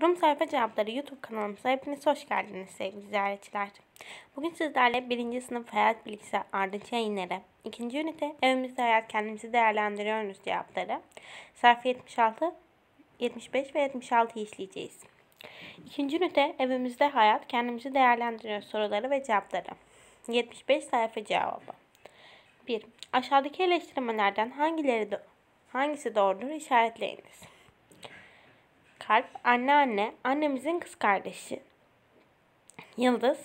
Kurum Sayfa Cevapları YouTube kanalımıza hepiniz hoş geldiniz sevgili ziyaretçiler. Bugün sizlerle 1. sınıf hayat bilgisi ardınç yayınları, 2. ünite evimizde hayat kendimizi değerlendiriyoruz cevapları, sayfa 76, 75 ve 76'yı işleyeceğiz. 2. ünite evimizde hayat kendimizi değerlendiriyor soruları ve cevapları. 75 sayfa cevabı. 1. Aşağıdaki eleştirmelerden hangileri do hangisi doğrudur işaretleyiniz. Kalp, anneanne, annemizin kız kardeşi. Yıldız,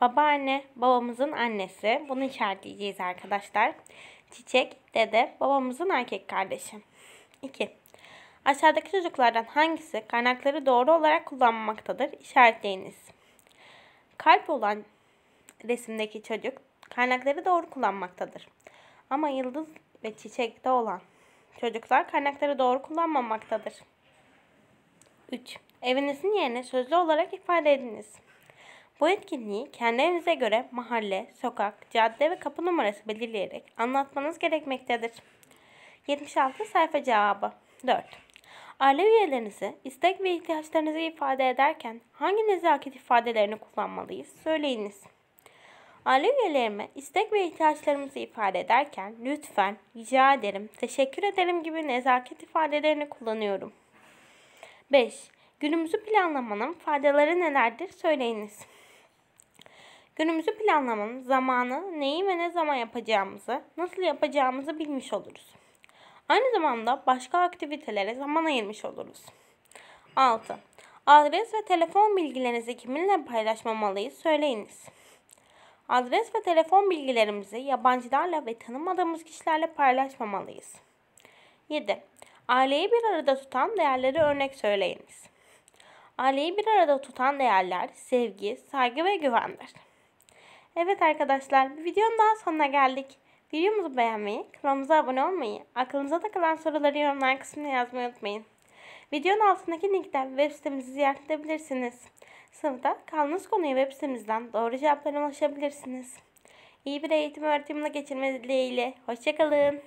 babaanne, babamızın annesi. Bunu işaretleyeceğiz arkadaşlar. Çiçek, dede, babamızın erkek kardeşi. 2. Aşağıdaki çocuklardan hangisi kaynakları doğru olarak kullanmaktadır? İşaretleyiniz. Kalp olan resimdeki çocuk kaynakları doğru kullanmaktadır. Ama yıldız ve çiçekte olan çocuklar kaynakları doğru kullanmamaktadır. 3. Evinizin yerine sözlü olarak ifade ediniz. Bu etkinliği kendi evinize göre mahalle, sokak, cadde ve kapı numarası belirleyerek anlatmanız gerekmektedir. 76 sayfa cevabı 4. Aile üyelerinizi istek ve ihtiyaçlarınızı ifade ederken hangi nezaket ifadelerini kullanmalıyız? Söyleyiniz. Aile üyelerime istek ve ihtiyaçlarımızı ifade ederken lütfen, rica ederim, teşekkür ederim gibi nezaket ifadelerini kullanıyorum. 5. Günümüzü planlamanın faydaları nelerdir söyleyiniz. Günümüzü planlamanın zamanı, neyi ve ne zaman yapacağımızı, nasıl yapacağımızı bilmiş oluruz. Aynı zamanda başka aktivitelere zaman ayırmış oluruz. 6. Adres ve telefon bilgilerinizi kiminle paylaşmamalıyız söyleyiniz. Adres ve telefon bilgilerimizi yabancılarla ve tanımadığımız kişilerle paylaşmamalıyız. 7. Aileyi bir arada tutan değerleri örnek söyleyiniz. Aileyi bir arada tutan değerler sevgi, saygı ve güvendir. Evet arkadaşlar, bir videonun daha sonuna geldik. Videomuzu beğenmeyi, kanalımıza abone olmayı, aklınıza takılan soruları yorumlar kısmına yazmayı unutmayın. Videonun altındaki linkten web sitemizi ziyaret edebilirsiniz. Sınıfta kaldığınız konuya web sitemizden doğru cevaplara ulaşabilirsiniz. İyi bir eğitim öğretimle geçirme dileğiyle. Hoşçakalın.